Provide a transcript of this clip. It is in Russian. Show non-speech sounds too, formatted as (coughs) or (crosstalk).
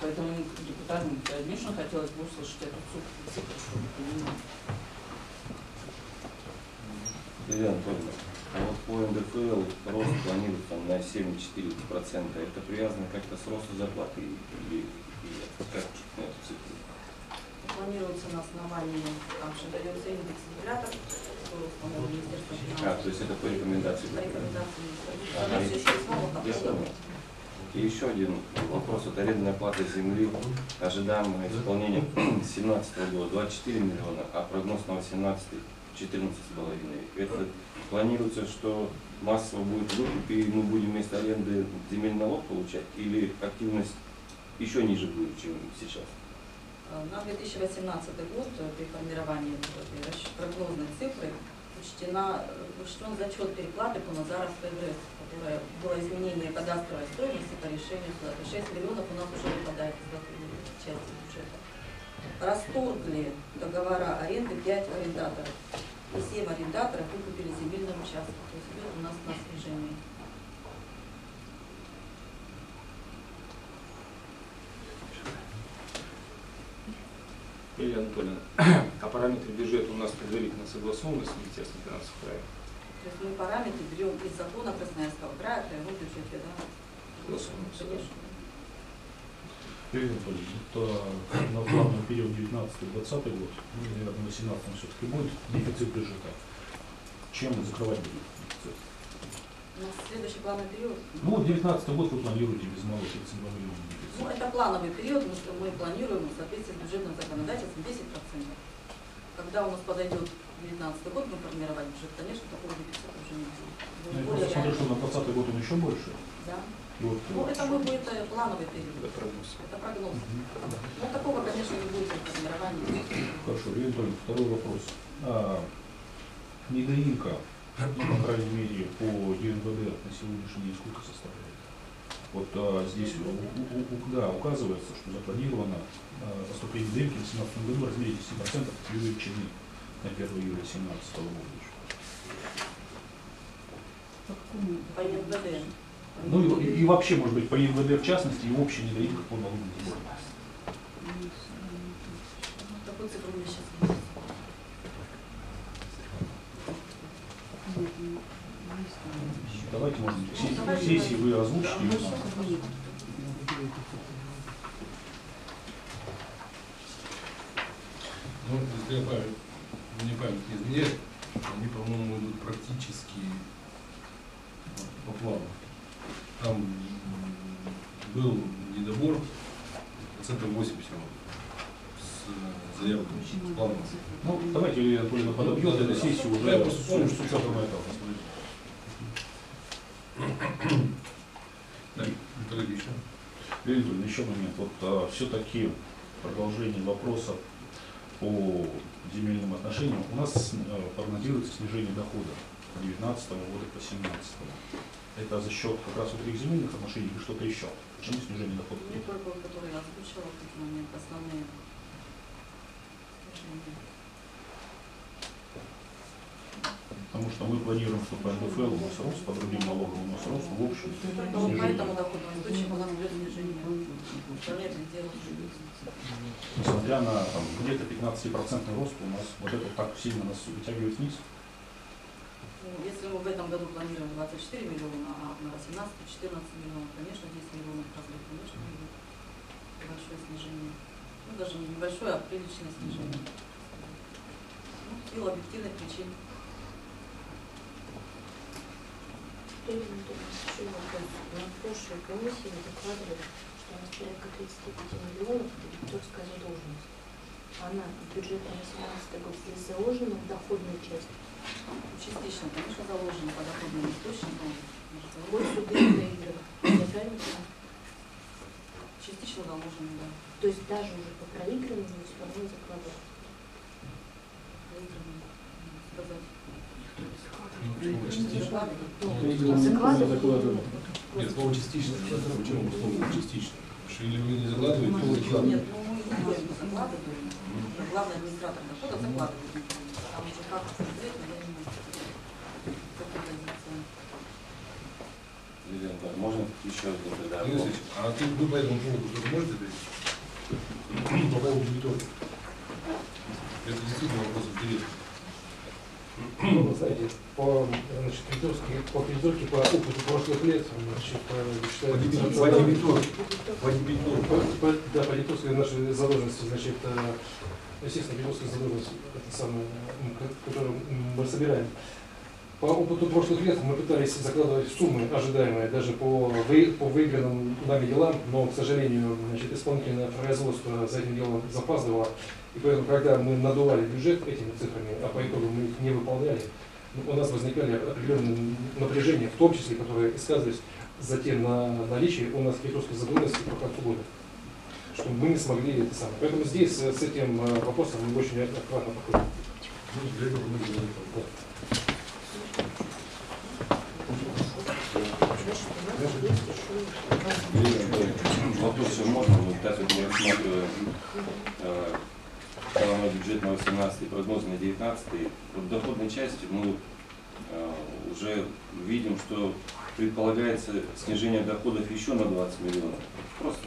Поэтому депутатам конечно хотелось бы услышать эту цифру, чтобы понимать. Анатольевна, а вот по НДФЛ рост планируется на 7,4%. Это привязано как-то с ростом зарплаты или, или как на эту цифру? Планируется на основании, там же дается индекс что Министерством А, то есть это по рекомендации? По рекомендации финансов. Еще есть мало Я понял. И еще один вопрос. Вот арендная плата земли, ожидаемое исполнение 2017 года 24 миллиона, а прогноз на 18 14,5. Это планируется, что массово будет выкуп, и мы будем вместо аренды земельный налог получать, или активность еще ниже будет, чем сейчас? Э, На 2018 год э, при формировании расч- прогнозной цифры учтена, э, учтен зачет переплаты по Назаров ПДС, которое было изменение кадастровой стоимости по решению суда. То есть 6 миллионов у нас уже выпадает из доходной части бюджета. Расторгли договора аренды 5 арендаторов. И 7 арендаторов выкупили земельные участки. То есть у нас на снижение. Лилия Анатольевна, (coughs) а параметры бюджета у нас предварительно согласованы с Министерством финансов края? То есть мы параметры берем из закона Красноярского края, краевом бюджете, да? Согласованы. Конечно. Юрий Анатольевич, это на плановый период 19-20 год, ну, наверное, на 18 все-таки будет дефицит бюджета. Чем закрывать будет дефицит? Нас следующий плановый период. Ну, вот 19 год вы планируете без малого 32 миллиона Ну. Это плановый период, мы, мы планируем в соответствии с бюджетным законодательством 10%. Когда у нас подойдет 19 год, мы формировать бюджет, конечно, такого дефицита уже не будет. Ну, Я смотрю, что на 20 год он еще больше. Да. Вот, Ну, это мы будет э, плановый период. Это прогноз. Это прогноз. Мгм. Ну, такого, конечно, не будет при формировании. Хорошо, Юрий Анатольевич, второй вопрос. А, недоимка, ну, по крайней мере, по ЕНВД на сегодняшний день сколько составляет? Вот а, здесь у- у- у- да, указывается, что запланировано а, поступление недоимки в 2017 году в размере 10% от величины на 1 июля 2017 года. Ну и, и вообще, может быть, по ЕНВД в частности, и общая недоимка по налогам. Такую цифру у меня сейчас нет. Давайте, может быть, сессии, вы озвучите. Ну, если я память, мне память не изменяет, они, по-моему, идут практически по плану. Там был недобор процентов 80 всего с заявками, с планом. Ну, давайте Юрий Анатольевна подобьет эту сессию уже Я просто с что учетом это. Да. Юрий Анатольевич, еще момент. Вот все-таки продолжение вопроса по земельным отношениям. У нас э, прогнозируется снижение дохода с 2019 года по 2017. Это за счет как раз вот этих земельных отношений или что-то еще? Почему снижение дохода? Не только вот, которые я озвучила в этот момент, основные. снижения. Потому что мы планируем, что по НДФЛ у нас рост, по другим налогам у нас рост, в общем, по снижение. этому доходу источнику у нас идет снижение. Несмотря на там, где-то 15% рост, у нас вот это так сильно нас вытягивает вниз. Ну, Если мы в этом году планируем 24 миллиона, а на 18 14 миллионов, конечно, 10 миллионов разрыв, конечно, будет большое снижение. Ну, даже не небольшое, а приличное снижение. Ну, в силу объективных причин. Юрий Анатольевич, еще вопрос. На прошлой комиссии вы докладывали, что у нас порядка 35 миллионов дебиторская задолженность. Она в бюджете на 17 год здесь заложена в доходную часть. Частично, конечно, заложено по доходным источникам. Вот. Я правильно понимаю? Частично заложено, да. То есть даже уже по проигрыванию все равно закладывают. Проиграно, сказать. Ну, частично? Ну. Нет, слово частично. Почему слово частично? Потому что или вы не закладываете, то вы Нет, закладываете. ну мы не будем закладывать. Главный администратор дохода закладывает. Там уже как конкретно, я не могу. Можно еще один Юрий а ты вы по этому поводу что-то можете ответить? По поводу дебиторки. Это действительно вопрос интересный. Ну, по, значит, кредиторске, по кредиторке, по опыту прошлых лет, значит, по, считаю, по по- да, по кредиторской нашей задолженности, значит, э, естественно, кредиторская задолженность, это самое, которую мы собираем. По опыту прошлых лет мы пытались закладывать суммы ожидаемые даже по, вы, по выигранным нами делам, но, к сожалению, значит, исполнительное производство за этим делом запаздывало. И поэтому, когда мы надували бюджет этими цифрами, а по итогу мы их не выполняли, ну, у нас возникали определенные напряжения, в том числе, которые сказывались затем на наличии у нас кредиторской задолженности по концу года что мы не смогли это самое. Поэтому здесь с этим э, вопросом мы очень аккуратно подходим. Ну, для этого мы говорим. Значит, у нас есть еще Ирина Анатольевна, Вопрос еще можно, вот так вот мы э, плановой бюджет на 18 прогноз на 19 В доходной части мы э, уже видим, что предполагается снижение доходов еще на 20 миллионов. Просто